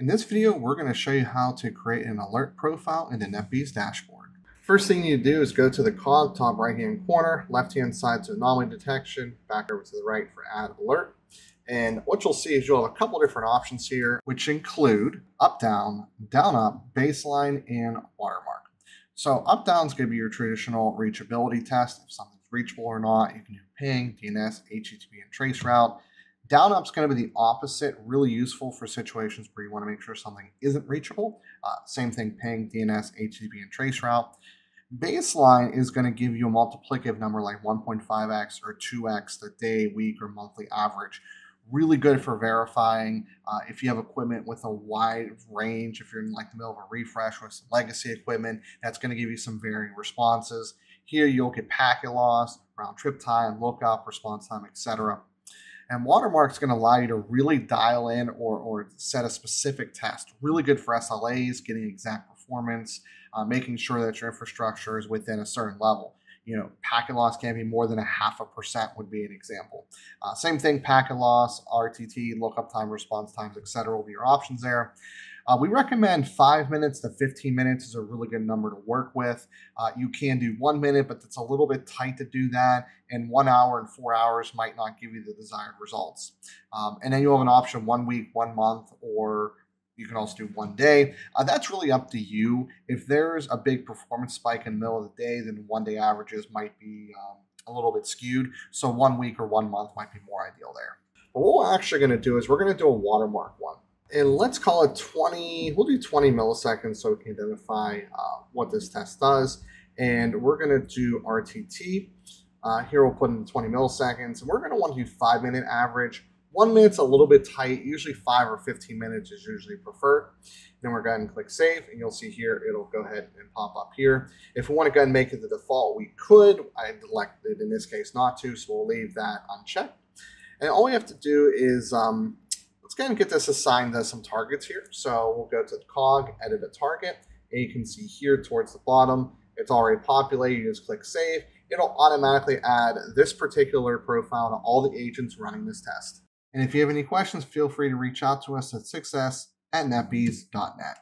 In this video, we're going to show you how to create an alert profile in the NetBeez dashboard. First thing you need to do is go to the cog top right hand corner, left hand side to anomaly detection, back over to the right for add alert. And what you'll see is you'll have a couple different options here, which include up down, down up, baseline, and watermark. So up down is going to be your traditional reachability test. If something's reachable or not, you can do ping, DNS, HTTP, and traceroute. Down up is going to be the opposite, really useful for situations where you want to make sure something isn't reachable. Uh, same thing, ping, DNS, HTTP, and traceroute. Baseline is going to give you a multiplicative number like 1.5x or 2x the day, week, or monthly average. Really good for verifying uh, if you have equipment with a wide range, if you're in like the middle of a refresh with some legacy equipment, that's going to give you some varying responses. Here you'll get packet loss, round trip time, lookup, response time, etc. And Watermark is going to allow you to really dial in or, or set a specific test. Really good for SLAs, getting exact performance, uh, making sure that your infrastructure is within a certain level. You know, packet loss can be more than a half a percent would be an example. Uh, same thing, packet loss, RTT, lookup time, response times, etc. will be your options there. Uh, we recommend five minutes to 15 minutes is a really good number to work with. Uh, you can do one minute, but it's a little bit tight to do that. And one hour and four hours might not give you the desired results. Um, and then you have an option one week, one month, or you can also do one day. Uh, that's really up to you. If there's a big performance spike in the middle of the day, then one day averages might be um, a little bit skewed. So one week or one month might be more ideal there. But what we're actually going to do is we're going to do a watermark one and let's call it 20, we'll do 20 milliseconds so we can identify uh, what this test does. And we're going to do RTT. Uh, here we'll put in 20 milliseconds, and we're going to want to do five minute average. One minute's a little bit tight. Usually five or 15 minutes is usually preferred. Then we're going to click save, and you'll see here it'll go ahead and pop up here. If we want to go and make it the default, we could. I elected in this case not to, so we'll leave that unchecked. And all we have to do is um, And get this assigned to some targets here. So we'll go to cog, edit a target, and you can see here towards the bottom, it's already populated. You just click save. It'll automatically add this particular profile to all the agents running this test. And if you have any questions, feel free to reach out to us at success at netbeez.net.